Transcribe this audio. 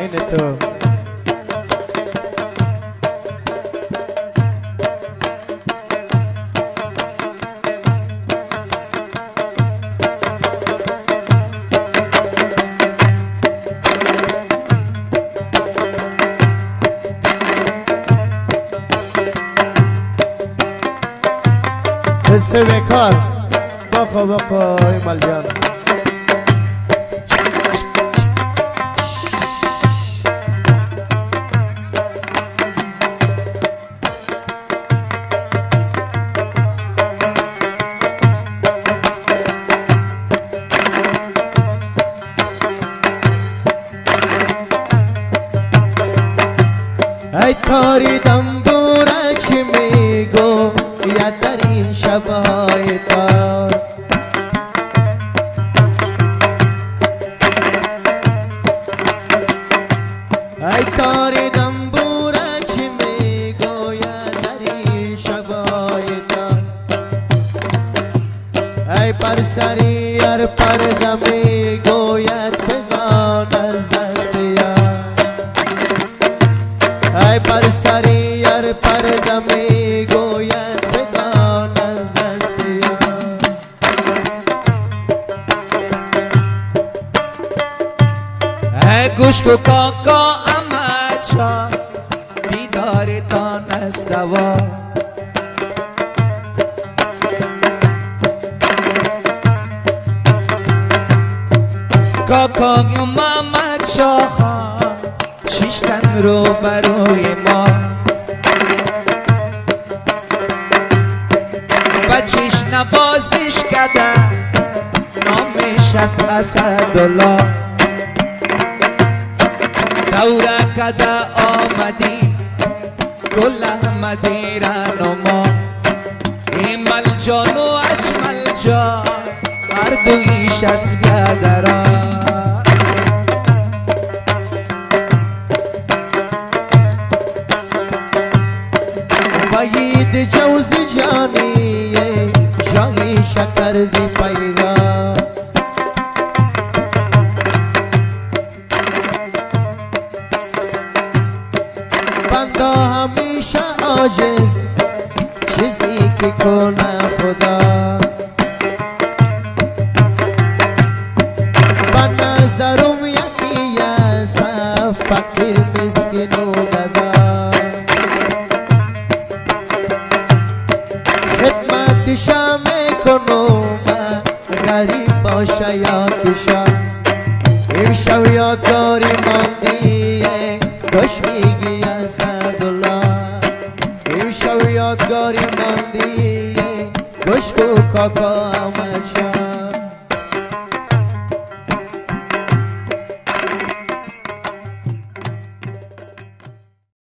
این تو حس بکار بخوا بخوا ایمال جان ای تاری دنبورک چی میگو یاد در این شبهای تار ای تاری دنبورک چی میگو یاد در این شبهای تار ای سری ار پرده می‌گوید بگان از گوش کو کاکا احمد شاه دیدارتان استوا کاکا محمد شاه شیشتن رو بروی ما. بچیش نبازش کردن نامش از اسدالله دوره کده آمدی گل احمدی رنما ایمل جان و اجمل جان هر دویش از وحید جوزی جانی جانی شکر دی عاجز. چیزی که کنه خدا. به نظرم یکی است فقیر مسکین و گدا خدمتشم می‌کنم غریب باشه یا کشا. امشب یادگاری ماندی. امشب یادگاری ماندی کش کو کاکا آمد شد